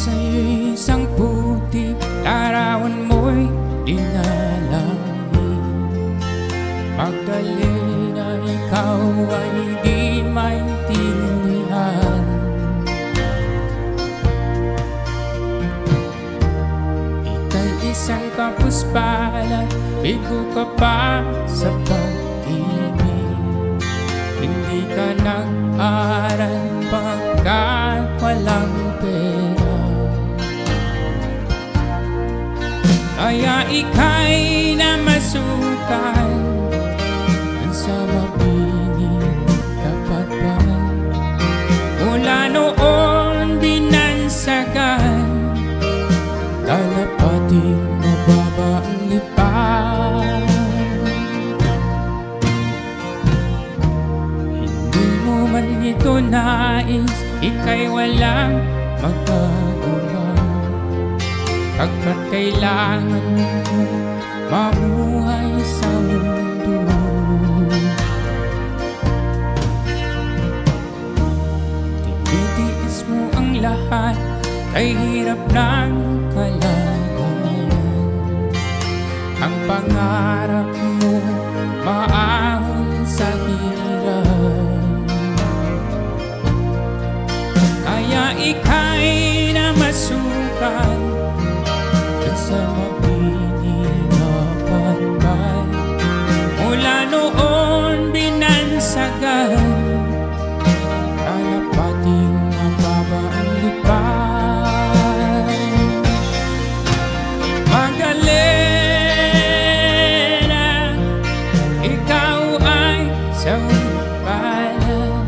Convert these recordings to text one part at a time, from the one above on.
sa isang putik Larawan mo'y inalangin Magdalena, ikaw ay di maintindihan. Ika'y isang kapus pala Bigo ka pa sa pag-ibig. Hindi ka nag-aral pagkat walang pera. Ika'y namasukan. Sa mabining dapat ba Mula noon binansagan. Dalapating mababa ang lipad Hindi mo man ito nais Ika'y walang magagawa Pagkat kailangan mo mamuhay sa mundo. Tinitiis mo ang lahat Kay hirap ng kalagayan. Ang pangarap mo maahon sa hirap. Kaya ika'y Mula noon binansagan. Kalapating mababa ang lipad. Magdalena Ikaw ay sawing pala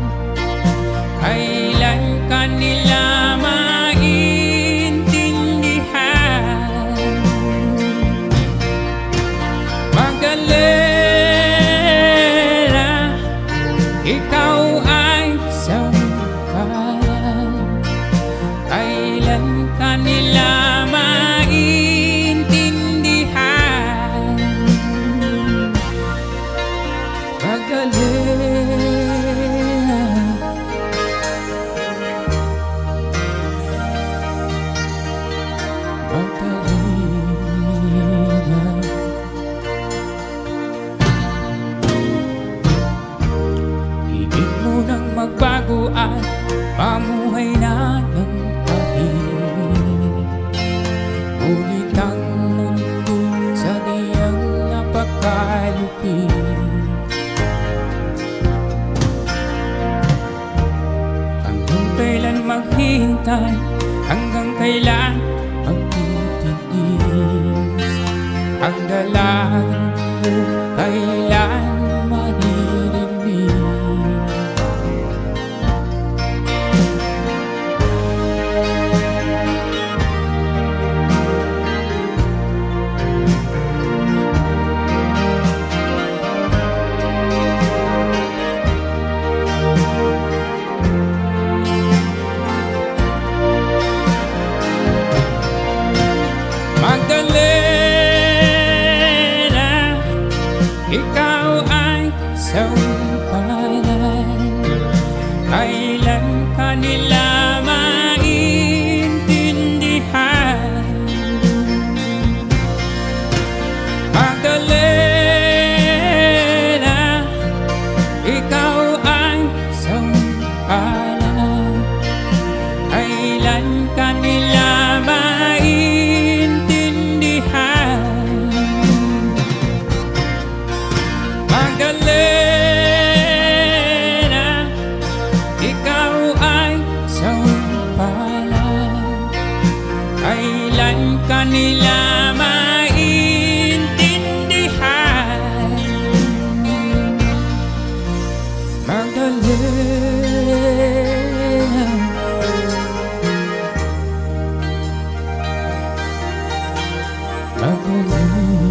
Kailan ka nila maintindihan? Magdalena Ikaw ay sangkalan Kailan ka kailan maghihintay Hanggang kailan magtitiis Ang dalangin mo kailan ay nila maintindihan. Magdalena Magdalena